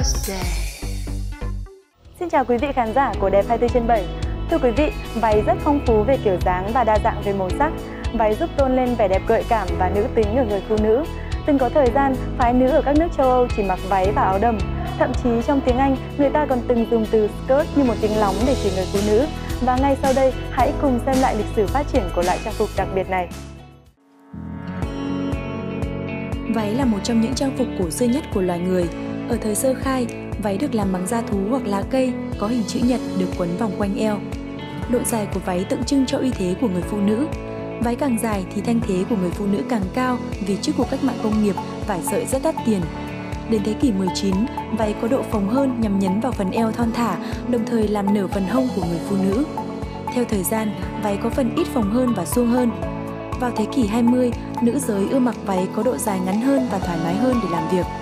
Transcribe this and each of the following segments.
Thursday. Xin chào quý vị khán giả của Đẹp 24 trên 7. Thưa quý vị, váy rất phong phú về kiểu dáng và đa dạng về màu sắc. Váy giúp tôn lên vẻ đẹp gợi cảm và nữ tính ở người phụ nữ. Từng có thời gian, phái nữ ở các nước châu Âu chỉ mặc váy và áo đầm. Thậm chí trong tiếng Anh, người ta còn từng dùng từ skirt như một tiếng lóng để chỉ người phụ nữ. Và ngay sau đây, hãy cùng xem lại lịch sử phát triển của loại trang phục đặc biệt này. Váy là một trong những trang phục cổ xưa nhất của loài người. Ở thời sơ khai, váy được làm bằng da thú hoặc lá cây, có hình chữ nhật được quấn vòng quanh eo. Độ dài của váy tượng trưng cho uy thế của người phụ nữ. Váy càng dài thì thanh thế của người phụ nữ càng cao vì trước cuộc cách mạng công nghiệp, vải sợi rất đắt tiền. Đến thế kỷ 19, váy có độ phồng hơn nhằm nhấn vào phần eo thon thả, đồng thời làm nở phần hông của người phụ nữ. Theo thời gian, váy có phần ít phồng hơn và suông hơn, vào thế kỷ 20, nữ giới ưa mặc váy có độ dài ngắn hơn và thoải mái hơn để làm việc.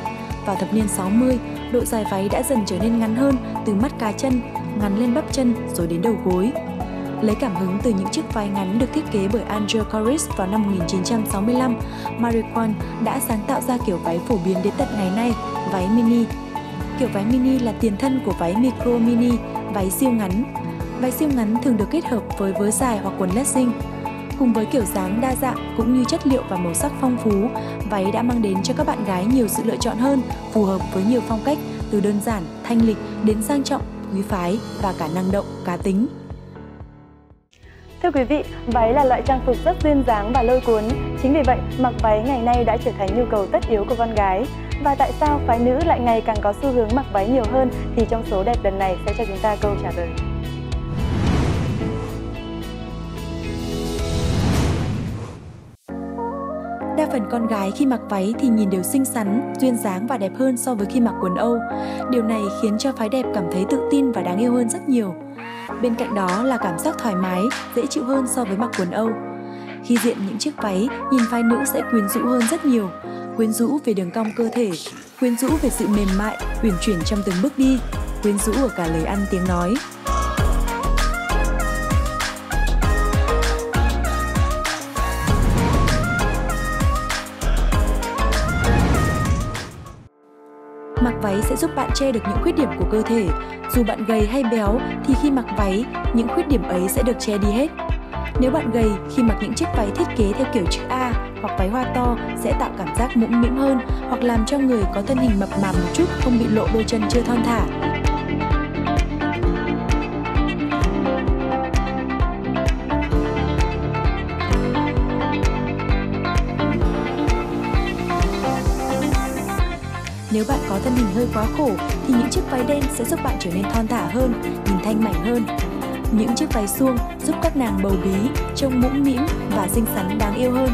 Vào thập niên 60, độ dài váy đã dần trở nên ngắn hơn từ mắt cá chân, ngắn lên bắp chân rồi đến đầu gối. Lấy cảm hứng từ những chiếc váy ngắn được thiết kế bởi Angel Corris vào năm 1965, Marie Kwan đã sáng tạo ra kiểu váy phổ biến đến tận ngày nay, váy mini. Kiểu váy mini là tiền thân của váy micro mini, váy siêu ngắn. Váy siêu ngắn thường được kết hợp với vớ dài hoặc quần legging, Cùng với kiểu dáng đa dạng cũng như chất liệu và màu sắc phong phú, váy đã mang đến cho các bạn gái nhiều sự lựa chọn hơn, phù hợp với nhiều phong cách từ đơn giản, thanh lịch đến sang trọng, quý phái và cả năng động, cá tính. Thưa quý vị, váy là loại trang phục rất duyên dáng và lôi cuốn. Chính vì vậy, mặc váy ngày nay đã trở thành nhu cầu tất yếu của con gái. Và tại sao phái nữ lại ngày càng có xu hướng mặc váy nhiều hơn thì trong số đẹp lần này sẽ cho chúng ta câu trả lời. Phần con gái khi mặc váy thì nhìn đều xinh xắn, duyên dáng và đẹp hơn so với khi mặc quần Âu. Điều này khiến cho phái đẹp cảm thấy tự tin và đáng yêu hơn rất nhiều. Bên cạnh đó là cảm giác thoải mái, dễ chịu hơn so với mặc quần Âu. Khi diện những chiếc váy, nhìn phái nữ sẽ quyến rũ hơn rất nhiều. Quyến rũ về đường cong cơ thể, quyến rũ về sự mềm mại, uyển chuyển trong từng bước đi, quyến rũ ở cả lời ăn tiếng nói. Mặc váy sẽ giúp bạn che được những khuyết điểm của cơ thể. Dù bạn gầy hay béo thì khi mặc váy, những khuyết điểm ấy sẽ được che đi hết. Nếu bạn gầy, khi mặc những chiếc váy thiết kế theo kiểu chữ A hoặc váy hoa to sẽ tạo cảm giác mũm mĩm hơn hoặc làm cho người có thân hình mập mạp một chút không bị lộ đôi chân chưa thon thả. Nếu bạn có thân hình hơi quá khổ thì những chiếc váy đen sẽ giúp bạn trở nên thon thả hơn, nhìn thanh mảnh hơn. Những chiếc váy suông giúp các nàng bầu bí, trông mũm mĩm và xinh xắn đáng yêu hơn.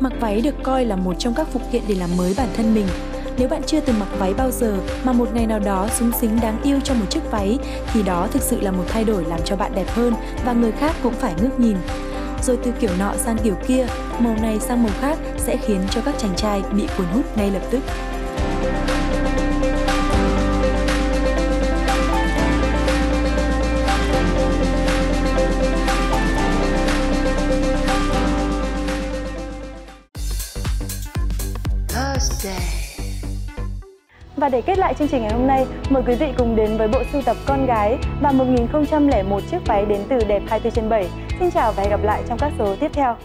Mặc váy được coi là một trong các phụ kiện để làm mới bản thân mình nếu bạn chưa từng mặc váy bao giờ mà một ngày nào đó súng xính đáng yêu trong một chiếc váy thì đó thực sự là một thay đổi làm cho bạn đẹp hơn và người khác cũng phải ngước nhìn. Rồi từ kiểu nọ sang kiểu kia, màu này sang màu khác sẽ khiến cho các chàng trai bị cuốn hút ngay lập tức. Thursday. Và để kết lại chương trình ngày hôm nay, mời quý vị cùng đến với bộ sưu tập Con gái và 1001 chiếc váy đến từ Đẹp 24 trên 7. Xin chào và hẹn gặp lại trong các số tiếp theo.